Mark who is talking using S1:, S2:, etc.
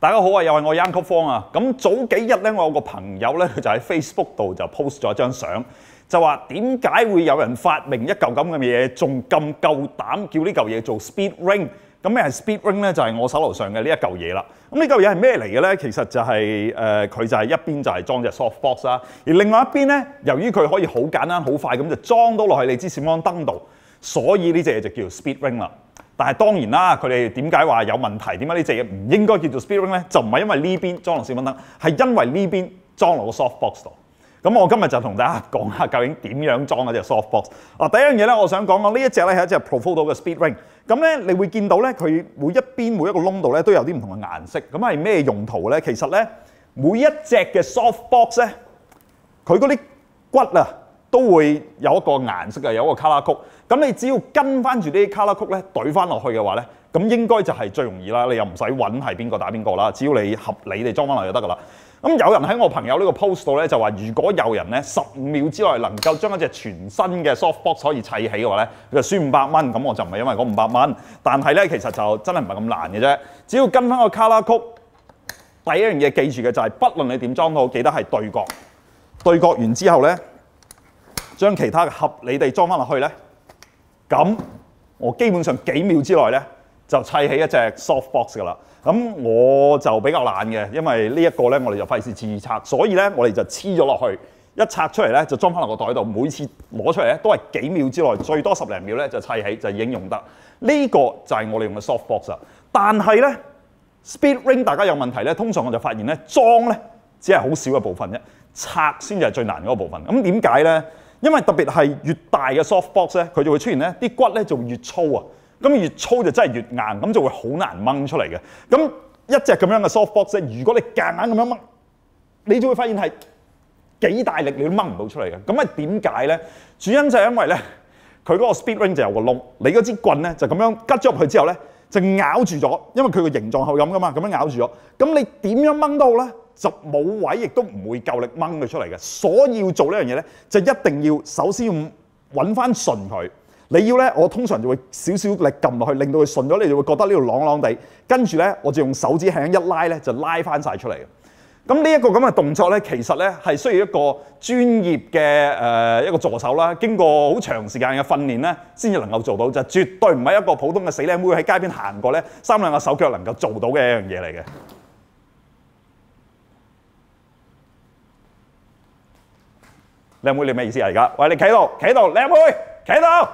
S1: 大家好啊，又係我 Yanko 方啊。咁早幾日咧，我有個朋友咧，佢 就喺 Facebook 度就 post 咗一張相，就話點解會有人發明一嚿咁嘅嘢，仲咁夠膽叫呢嚿嘢做 speed ring？咁咩係 speed ring 咧？就係、我手頭上嘅呢一嚿嘢啦。咁呢嚿嘢係咩嚟嘅咧？其實就係、是、誒，佢、就係一邊就係裝隻 soft box 啦，而另外一邊咧，由於佢可以好簡單好快咁就裝到落去你支閃光燈度，所以呢隻嘢就叫做 speed ring 啦。但係當然啦，佢哋點解話有問題？點解呢隻嘢唔應該叫做 speed ring 咧？就唔係因為呢邊裝落閃光燈，係因為呢邊裝落個 soft box 度。咁我今日就同大家講下究竟點樣裝嗰隻 soft box。啊，第一樣嘢咧，我想講講呢一隻咧係一隻 Profoto 嘅 speed ring。咁咧，你會見到咧，佢每一邊每一個窿度咧都有啲唔同嘅顏色。咁係咩用途咧？其實咧，每一隻嘅 soft box 咧，佢嗰啲骨啊都會有一個顏色嘅，有一個 color code。咁你只要跟翻住啲 color code 咧，對翻落去嘅話咧，咁應該就係最容易啦。你又唔使揾係邊個打邊個啦，只要你合理地裝翻落就得噶啦。咁有人喺我朋友呢個 post 度咧就話，如果有人咧十五秒之內能夠將一隻全新嘅 soft box 可以砌起嘅話咧，就輸五百蚊。咁我就唔係因為嗰五百蚊，但係咧其實就真係唔係咁難嘅啫。只要跟翻個 color code，第一樣嘢記住嘅就係，不論你點裝都好，記得係對角。對角完之後咧，將其他嘅合理地裝翻落去咧。咁我基本上幾秒之內咧就砌起一隻 soft box 噶啦。咁我就比較懶嘅，因為呢一個咧我哋就費事自拆，所以咧我哋就黐咗落去，一拆出嚟咧就裝翻落個袋度。每次攞出嚟咧都係幾秒之內，最多十零秒咧就砌起就已經用得。呢個就係我哋用嘅 soft box 啦。但係咧 speed ring 大家有問題咧，通常我就發現咧裝咧只係好少嘅部分啫，拆先至係最難嗰個部分。咁點解咧？因為特別係越大嘅 soft box 咧，佢就會出現咧啲骨咧就越粗啊，咁越粗就真係越硬，咁就會好難掹出嚟嘅。咁一隻咁樣嘅 soft box 咧，如果你夾硬咁樣掹，你就會發現係幾大力你都掹唔到出嚟嘅。咁啊點解咧？主因就係因為咧，佢嗰個 speed ring 就有個窿，你嗰支棍咧就咁樣拮咗入去之後咧，就咬住咗，因為佢個形狀係咁噶嘛，咁樣咬住咗。咁你點樣掹都好咧？就冇位，亦都唔會夠力掹佢出嚟嘅。所以要做呢樣嘢咧，就一定要首先揾翻順佢。你要咧，我通常就會少少力撳落去，令到佢順咗，你就會覺得呢度啷啷地。跟住咧，我就用手指輕輕一拉咧，就拉翻晒出嚟嘅。咁呢一個咁嘅動作咧，其實咧係需要一個專業嘅誒、一個助手啦，經過好長時間嘅訓練咧，先至能夠做到。就絕對唔係一個普通嘅死靚妹喺街邊行過咧，三兩個手腳能夠做到嘅一樣嘢嚟嘅。靚妹，你咩意思啊？而家，喂，你企度，企度，靚妹，企度。